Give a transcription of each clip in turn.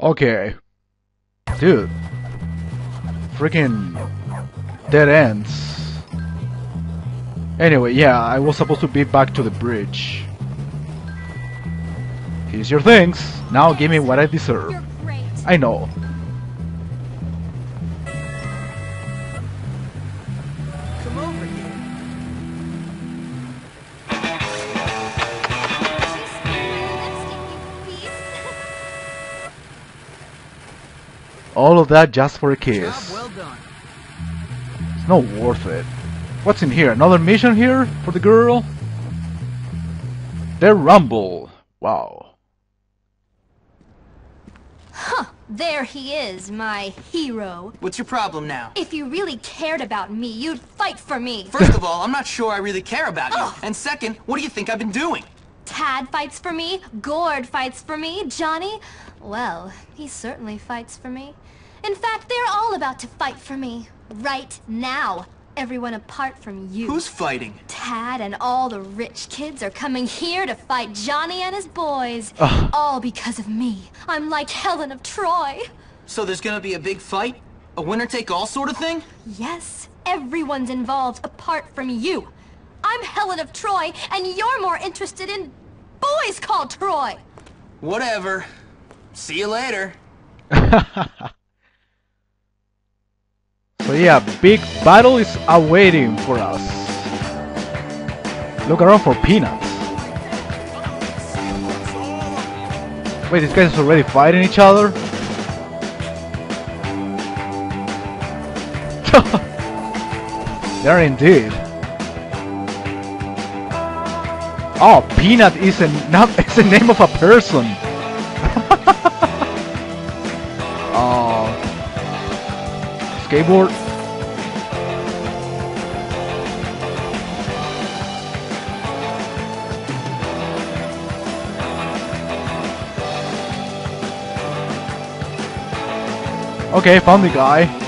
Okay. Dude. Freaking dead ends. Anyway, yeah, I was supposed to be back to the bridge. Here's your things. Now give me what I deserve. I know. All of that just for a kiss. well done. It's not worth it. What's in here? Another mission here for the girl? The Rumble. Wow. Huh. There he is, my hero. What's your problem now? If you really cared about me, you'd fight for me. First of all, I'm not sure I really care about you. Oh. And second, what do you think I've been doing? Tad fights for me, Gord fights for me, Johnny, well, he certainly fights for me. In fact, they're all about to fight for me. Right now. Everyone apart from you. Who's fighting? Tad and all the rich kids are coming here to fight Johnny and his boys. Ugh. All because of me. I'm like Helen of Troy. So there's gonna be a big fight? A winner-take-all sort of thing? Yes, everyone's involved apart from you. I'm Helen of Troy, and you're more interested in boys called Troy. Whatever. See you later. So yeah, big battle is awaiting for us. Look around for peanuts. Wait, these guys are already fighting each other? they are indeed. Oh, Peanut is a not is the name of a person. oh, skateboard. Okay, found the guy.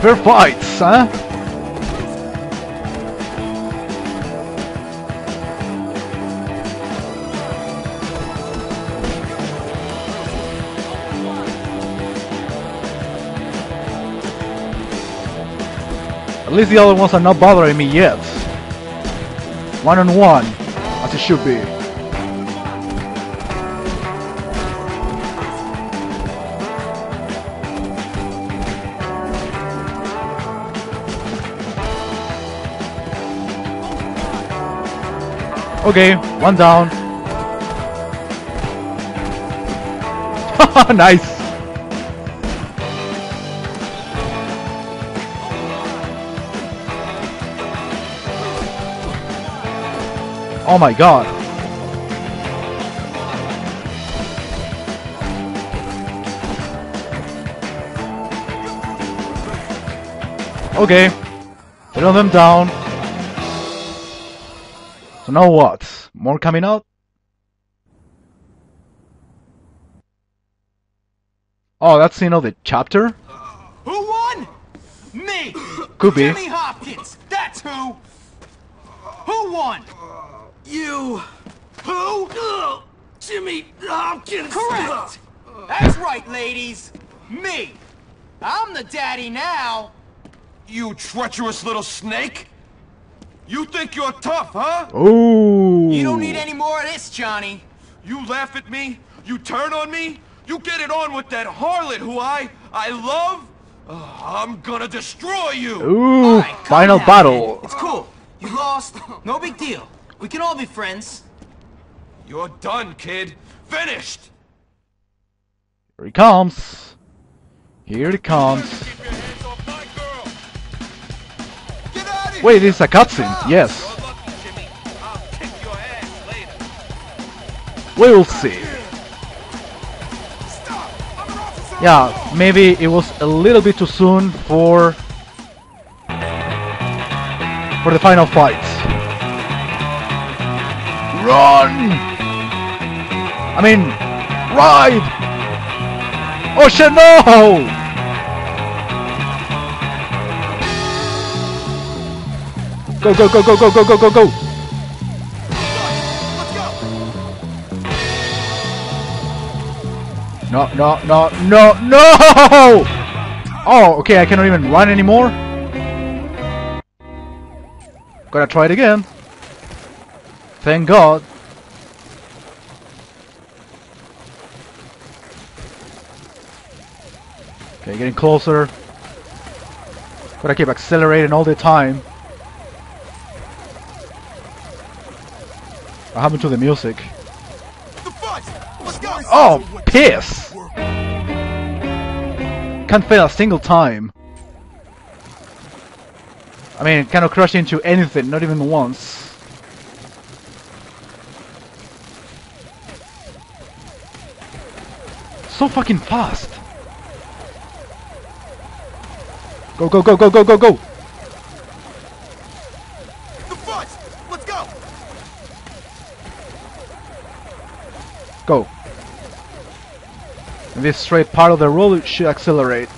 Fair fights, huh? At least the other ones are not bothering me yet. One on one, as it should be. Okay, one down. nice. Oh my god. Okay. Throw them down. So now what? More coming out? Oh, that's the end of the chapter? Who won? Me! Could be. Jimmy Hopkins! That's who! Who won? You. Who? Jimmy Hopkins! Correct! That's right, ladies! Me! I'm the daddy now! You treacherous little snake! You think you're tough, huh? Ooh. You don't need any more of this, Johnny. You laugh at me? You turn on me? You get it on with that harlot who I... I love? Uh, I'm gonna destroy you! Ooh, All right, calm final down, battle. kid. It's cool. You lost. No big deal. We can all be friends. You're done, kid. Finished! Here he comes. Here he comes. Wait, it's a cutscene. Yes. We'll see. Yeah, maybe it was a little bit too soon for for the final fight. Run! I mean, ride! Oh shit, no! Go, go, go, go, go, go, go, go, go! No, no, no, no, no! Oh, okay, I cannot even run anymore. Gotta try it again. Thank God. Okay, getting closer. Gotta keep accelerating all the time. What happened to the music? Oh, piss! Can't fail a single time. I mean, it cannot crash into anything, not even once. So fucking fast! Go, go, go, go, go, go, go! The fudge. Let's go. Go. In this straight part of the road should accelerate.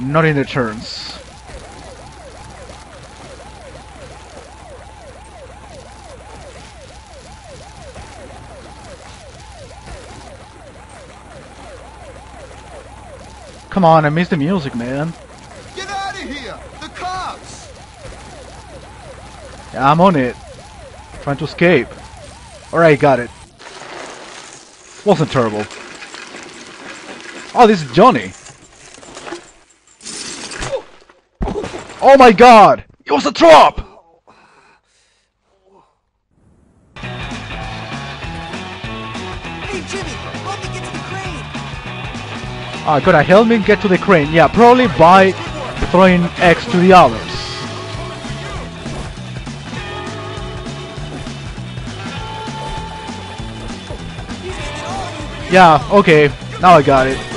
Not in the turns. Come on, I missed the music, man. Get out of here. The cops. Yeah, I'm on it. Trying to escape. Alright, got it. Wasn't terrible. Oh, this is Johnny. Oh my god! It was a trap! Hey, Jimmy. Help me get to the crane. Ah, could I help me get to the crane? Yeah, probably by throwing X to the others. Yeah, okay. Now I got it.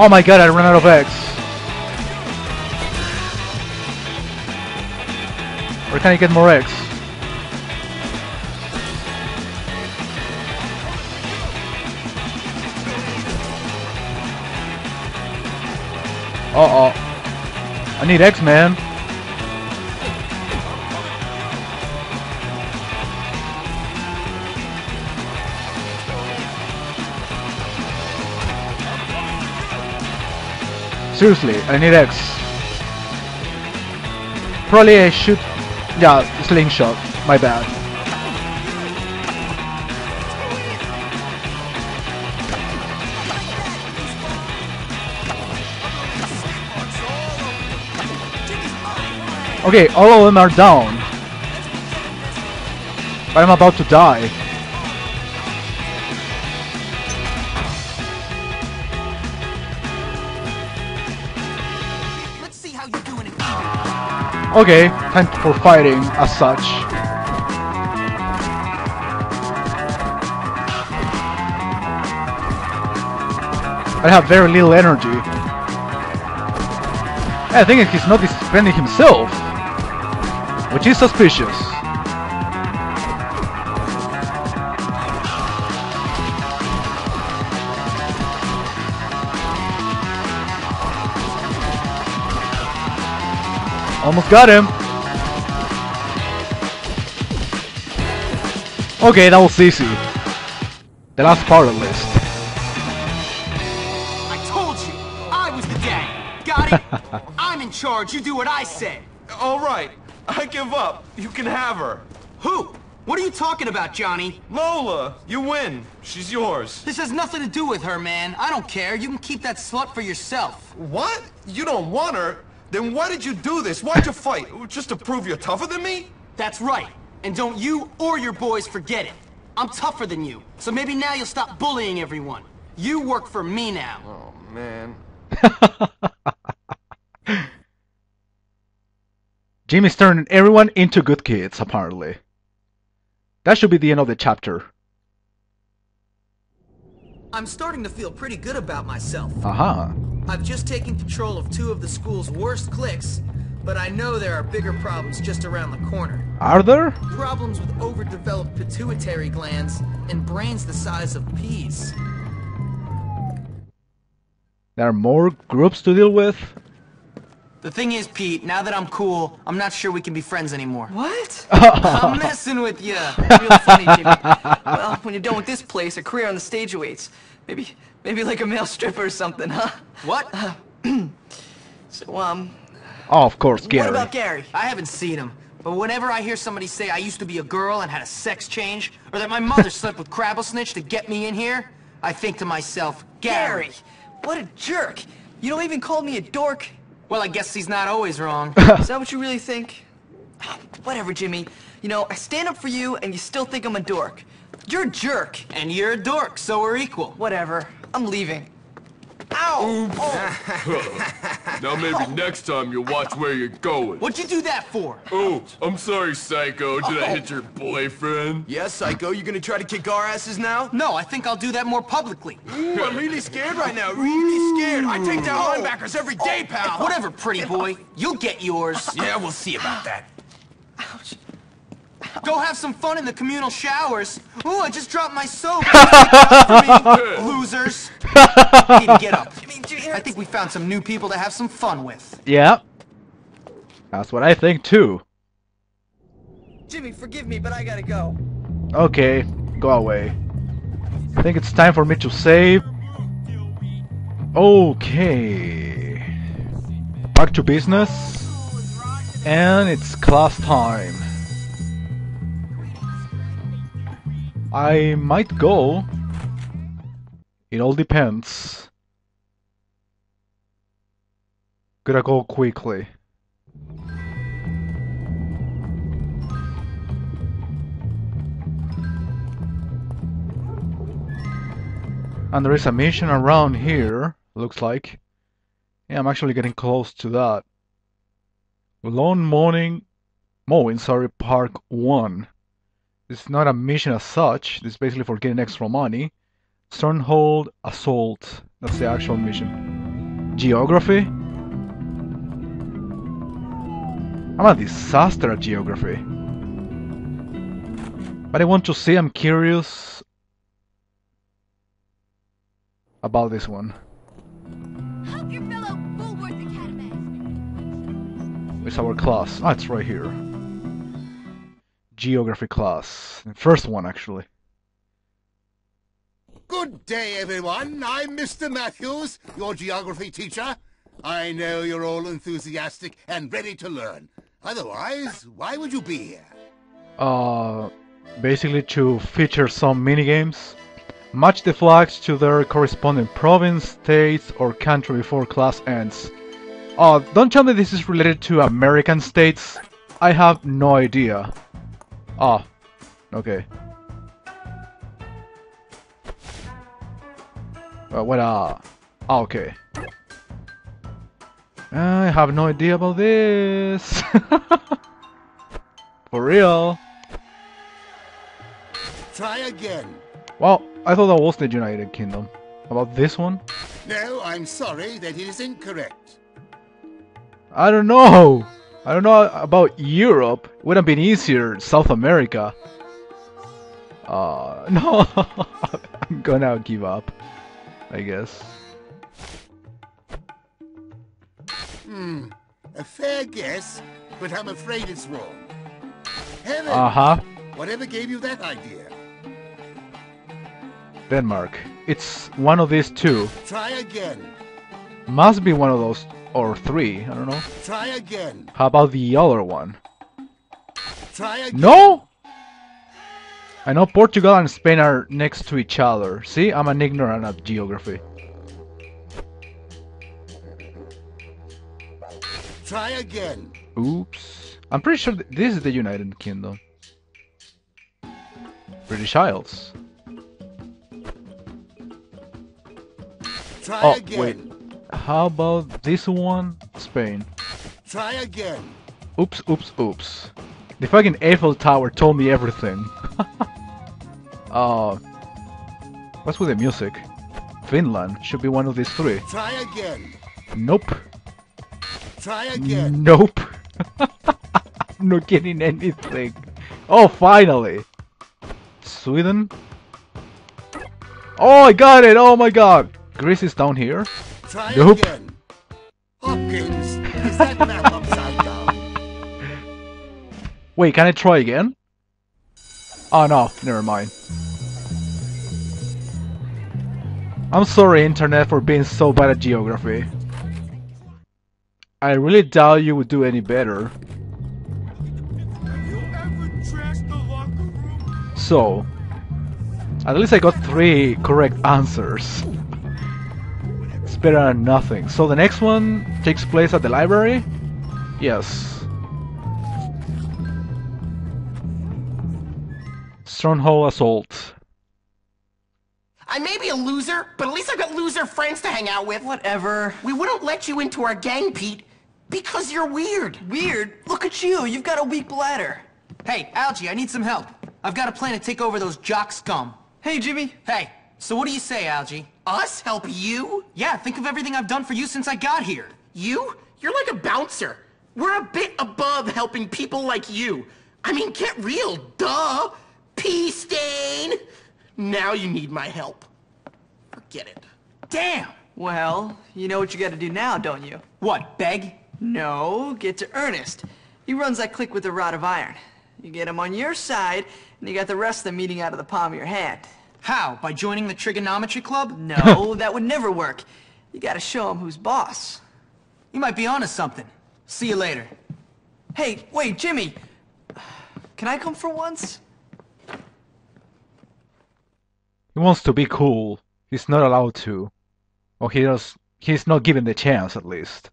Oh my god, I ran out of X. Where can I get more X? Uh oh. I need X, man. Seriously, I need X. Probably I should... Yeah, slingshot. My bad. Okay, all of them are down. But I'm about to die. Okay, time for fighting as such. I have very little energy. I think he's not defending himself, which is suspicious. Almost got him. Okay, that was easy. The last part at least. I told you. I was the dad. Got it? I'm in charge. You do what I say. All right, I give up. You can have her. Who? What are you talking about, Johnny? Lola, you win. She's yours. This has nothing to do with her, man. I don't care. You can keep that slut for yourself. What? You don't want her? Then why did you do this? Why'd you fight? Just to prove you're tougher than me? That's right. And don't you or your boys forget it. I'm tougher than you, so maybe now you'll stop bullying everyone. You work for me now. Oh, man. Jimmy's turning everyone into good kids, apparently. That should be the end of the chapter. I'm starting to feel pretty good about myself. Aha. I've just taken control of two of the school's worst cliques, but I know there are bigger problems just around the corner. Are there? Problems with overdeveloped pituitary glands and brains the size of peas. There are more groups to deal with? The thing is, Pete, now that I'm cool, I'm not sure we can be friends anymore. What? I'm messing with you. Real funny, Jimmy. Well, when you're done with this place, a career on the stage awaits. Maybe, maybe like a male stripper or something, huh? What? So, um, Oh, of course, Gary. what about Gary? I haven't seen him, but whenever I hear somebody say I used to be a girl and had a sex change, or that my mother slept with Crabblesnitch to get me in here, I think to myself, Gary. Gary! What a jerk! You don't even call me a dork. Well, I guess he's not always wrong. Is that what you really think? Whatever, Jimmy. You know, I stand up for you and you still think I'm a dork. You're a jerk. and you're a dork, so we're equal. Whatever. I'm leaving. Ow! Oh. Now maybe next time you'll watch where you're going. What'd you do that for? Oh, I'm sorry, Psycho. Did I hit oh. your boyfriend? Yeah, Psycho, you gonna try to kick our asses now? No, I think I'll do that more publicly. Ooh, I'm really scared right now. Really scared. I take down linebackers every day, pal. Whatever, pretty boy. You'll get yours. Yeah, we'll see about that. Go have some fun in the communal showers. Ooh, I just dropped my soap. Losers. Need to get up. I think we found some new people to have some fun with. Yeah. That's what I think too. Jimmy, forgive me, but I gotta go. Okay, go away. I think it's time for me to save. Okay. Back to business. And it's class time. I might go. It all depends. Gotta go quickly. And there is a mission around here, looks like. Yeah, I'm actually getting close to that. Lone mowing, mowing, sorry, Park 1. It's not a mission as such, it's basically for getting extra money. Stronghold Assault, that's the actual mission. Geography? I'm a disaster at geography. But I want to see, I'm curious about this one. Help your fellow Academy. It's our class. Ah, it's right here. Geography class. First one, actually. Good day, everyone. I'm Mr. Matthews, your geography teacher. I know you're all enthusiastic and ready to learn. Otherwise, why would you be here? Uh, basically to feature some minigames. Match the flags to their corresponding province, states, or country before class ends. Uh, don't tell me this is related to American states. I have no idea. Ah, okay. Uh, what uh, ah, okay. I have no idea about this. For real. Try again. Well, I thought that was the United Kingdom. About this one? No, I'm sorry, that is incorrect. I don't know. I don't know about Europe. It Would have been easier. South America. Uh, no. I'm gonna give up. I guess. Hmm, a fair guess, but I'm afraid it's wrong. Heaven! Uh huh. Whatever gave you that idea? Denmark. It's one of these two. Try again. Must be one of those or three. I don't know. Try again. How about the other one? Try again. No! I know Portugal and Spain are next to each other. See, I'm an ignorant at geography. Try again. Oops. I'm pretty sure th- this is the United Kingdom. British Isles. Try Oh, again. wait. How about this one? Spain. Try again. Oops, oops, oops. The fucking Eiffel Tower told me everything. uh, what's with the music? Finland should be one of these three. Try again. Nope. Try again. Nope. I'm not getting anything. Oh, finally! Sweden? Oh, I got it! Oh my god! Greece is down here. Try Nope. again. Hopkins, is that map upside down? Wait, can I try again? Oh no, never mind. I'm sorry, Internet, for being so bad at geography. I really doubt you would do any better. You ever trashed the locker room? So, at least I got three correct answers. It's better than nothing. So the next one takes place at the library? Yes. Stronghold Assault. I may be a loser, but at least I've got loser friends to hang out with. Whatever. We wouldn't let you into our gang, Pete, because you're weird. Weird. Look at you. You've got a weak bladder. Hey, Algie, I need some help. I've got a plan to take over those jock scum. Hey, Jimmy. Hey, so what do you say, Algie? Us help you? Yeah, think of everything I've done for you since I got here. You? You're like a bouncer. We're a bit above helping people like you. I mean, get real, duh. Pea stain. Now you need my help. Forget it. Damn! Well, you know what you gotta do now, don't you? What, beg? No, get to Earnest. He runs that clique with a rod of iron. You get him on your side, and you got the rest of them eating out of the palm of your hand. How? By joining the trigonometry club? No, that would never work. You gotta show him who's boss. You might be onto something. See you later. Hey, wait, Jimmy. Can I come for once? He wants to be cool. He's not allowed to. Or he does he's not given the chance at least.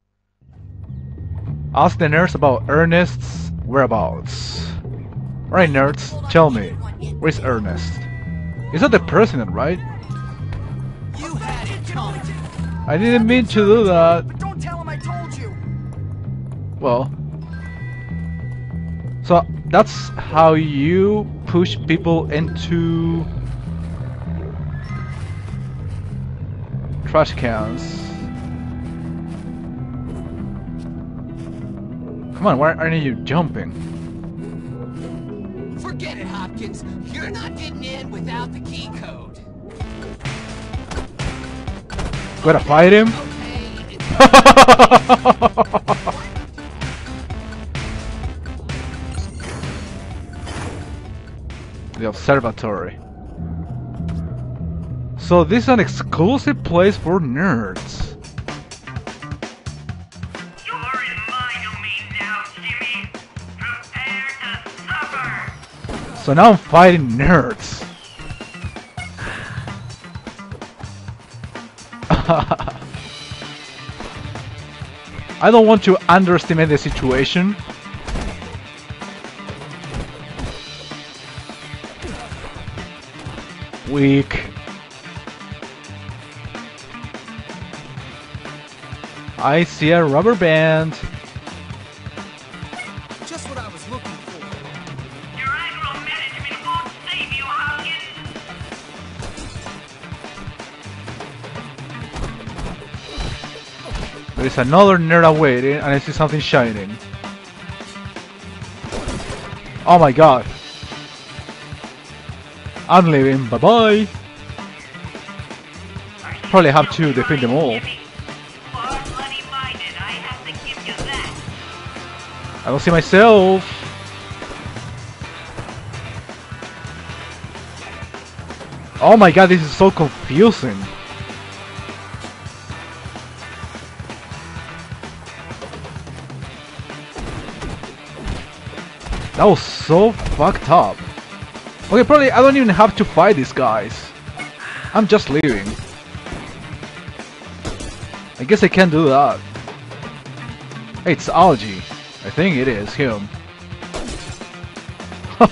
Ask the nerds about Earnest's whereabouts. Alright nerds, tell me, where's Earnest? Is that the president, right? You had it. I didn't mean to do that. But don't tell him I told you. Well. So that's how you push people into trash cans. Come on, why aren't you jumping? Forget it, Hopkins. You're not getting in without the key code. Gotta fight him? The observatory. So this is an exclusive place for nerds. So now I'm fighting nerds. I don't want to underestimate the situation. Weak. I see a rubber band. There is another nerd awaiting, and I see something shining. Oh my god. I'm leaving, bye bye. Probably have to defeat them all. I don't see myself. Oh my god, this is so confusing. That was so fucked up. Okay, probably I don't even have to fight these guys. I'm just leaving. I guess I can't do that. Hey, it's Algie. I think it is him.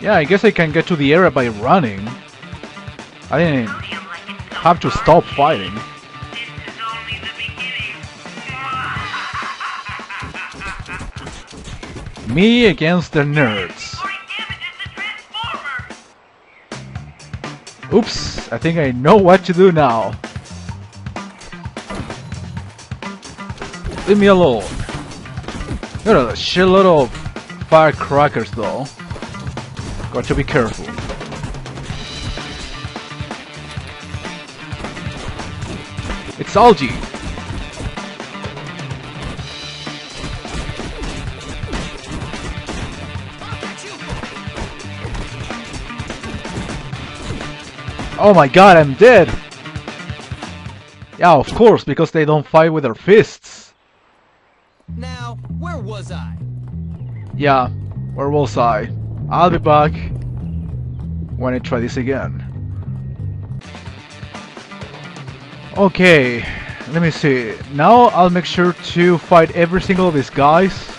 yeah, I guess I can get to the area by running. I didn't have to stop fighting. Me against the nerds. Oops, I think I know what to do now. Leave me alone. Got a shitload of firecrackers though. Got to be careful. It's Algie. Oh my god, I'm dead! Yeah, of course, because they don't fight with their fists. Now, where was I? Yeah, where was I? I'll be back when I try this again. Okay, let me see. Now I'll make sure to fight every single of these guys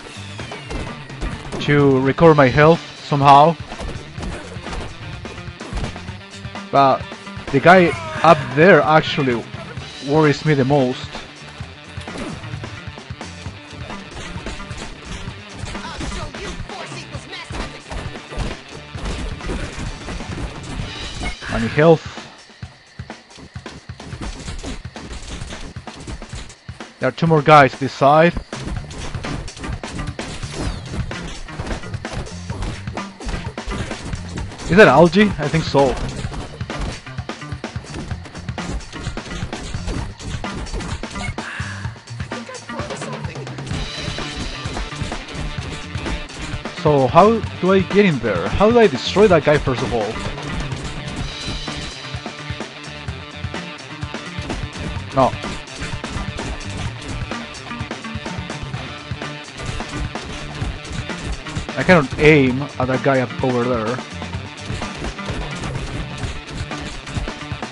to recover my health somehow. But the guy up there actually worries me the most. Need health. There are two more guys this side. Is that Algie? I think so. So how do I get in there? How do I destroy that guy first of all? No. I cannot aim at that guy up over there.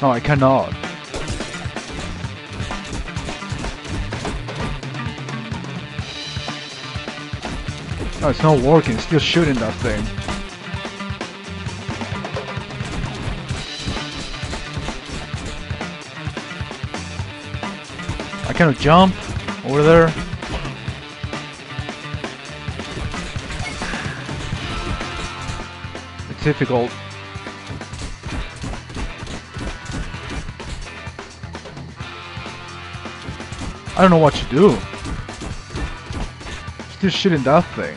No, I cannot. No, it's not working. Still shooting that thing. I cannot jump over there. It's difficult. I don't know what to do. Still shooting that thing.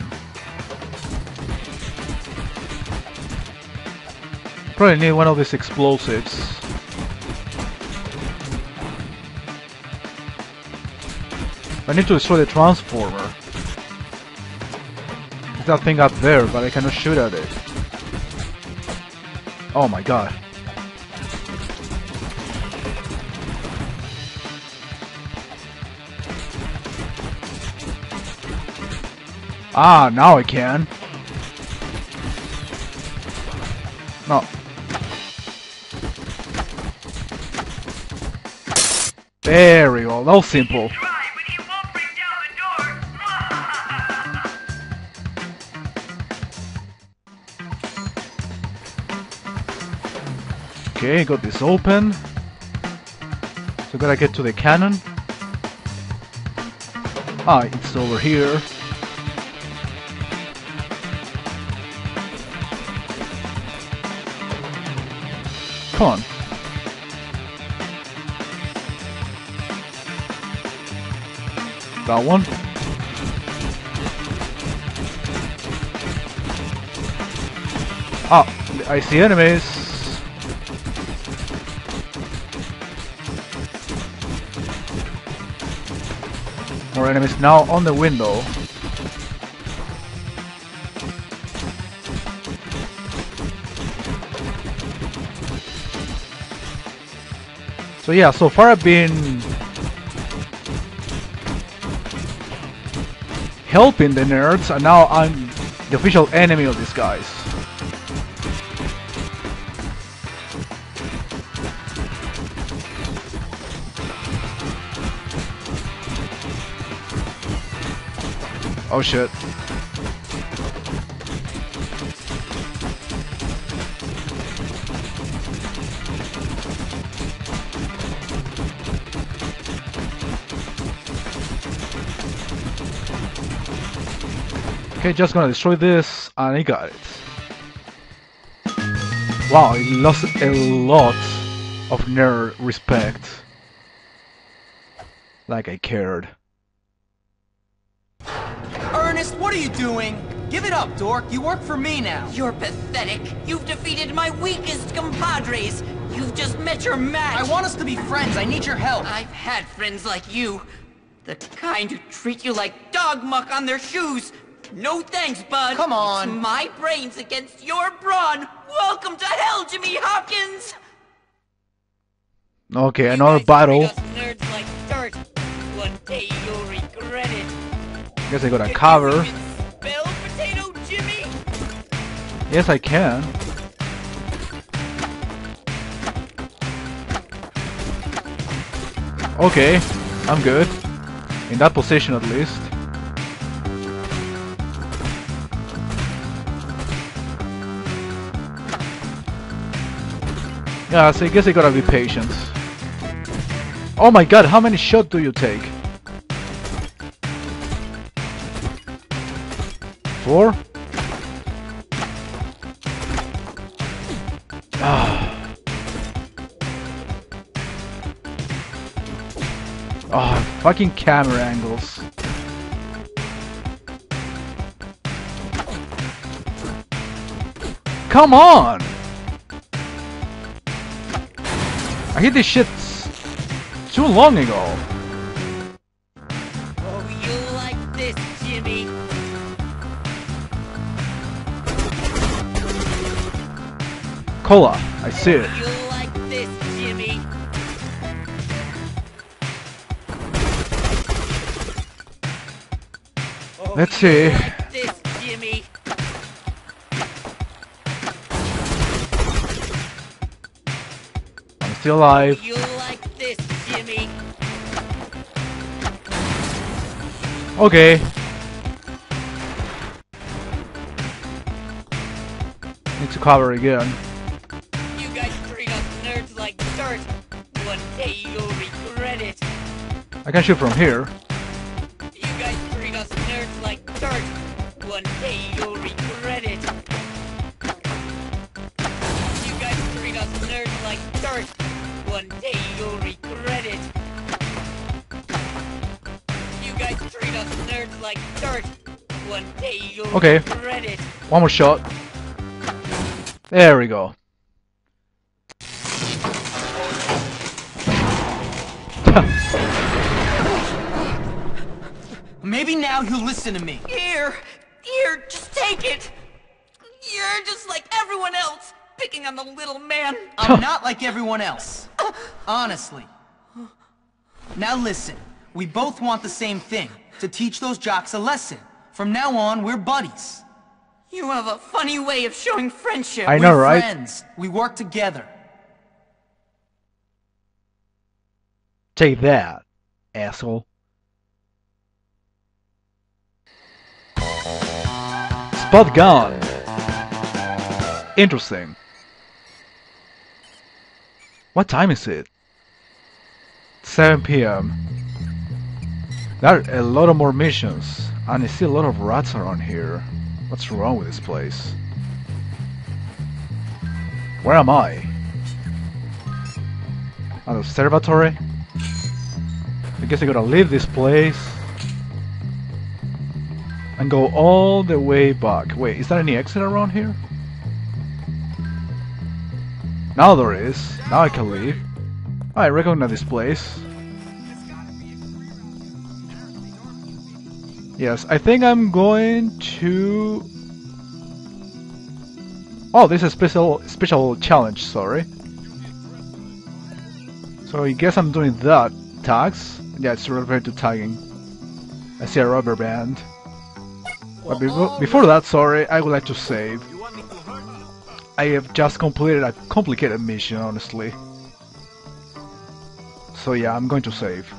Probably need one of these explosives. I need to destroy the transformer. There's that thing up there, but I cannot shoot at it. Oh my god. Ah, now I can. No. There we go, that was simple. Okay, got this open. So gotta get to the cannon. Ah, it's over here. Come on. That one. Ah, I see enemies. More enemies now on the window. So yeah, so far I've been helping the nerds, and now I'm the official enemy of these guys. Oh shit. Okay, just gonna destroy this, and he got it. Wow, he lost a lot of nerd respect. Like I cared. Earnest, what are you doing? Give it up, dork. You work for me now. You're pathetic. You've defeated my weakest compadres. You've just met your match. I want us to be friends. I need your help. I've had friends like you. The kind who treat you like dog muck on their shoes. No thanks, bud. Come on. It's my brains against your brawn. Welcome to hell, Jimmy Hopkins. Okay, You another battle. treat nerds like dirt. One day you'll regret it. Guess I got a cover. spell potato, Jimmy? Yes, I can. Okay, I'm good. In that position at least. Yeah, so I guess I gotta be patient. Oh my god, how many shots do you take? Four? Ah. Oh, fucking camera angles. Come on! I hit this shit too long ago. Oh, you like this, Jimmy. Cola, I oh, see it. You like this, Jimmy. Oh, Let's see. Still alive. You like this, Jimmy. Okay. Need to cover again. You guys treat us nerds like dirt. One day you'll regret it. I can shoot from here. Okay. regret. One more shot. There we go. Maybe now you'll listen to me. Here, here, just take it. You're just like everyone else, picking on the little man. I'm not like everyone else. Honestly. Now listen. We both want the same thing. To teach those jocks a lesson. From now on, we're buddies. You have a funny way of showing friendship. I know, we're right? friends. We work together. Take that, asshole. Spot gone. Interesting. What time is it? 7 p.m. There are a lot of more missions, and I see a lot of rats around here. What's wrong with this place? Where am I? An observatory? I guess I gotta leave this place and go all the way back. Wait, is there any exit around here? Now there is. Now I can leave. I recognize this place. Yes, I think I'm going to. Oh, this is a special special challenge. Sorry. So I guess I'm doing that. Tags? Yeah, it's related to tagging. I see a rubber band. But before, um, before that, sorry, I would like to save. I have just completed a complicated mission, honestly. So yeah, I'm going to save.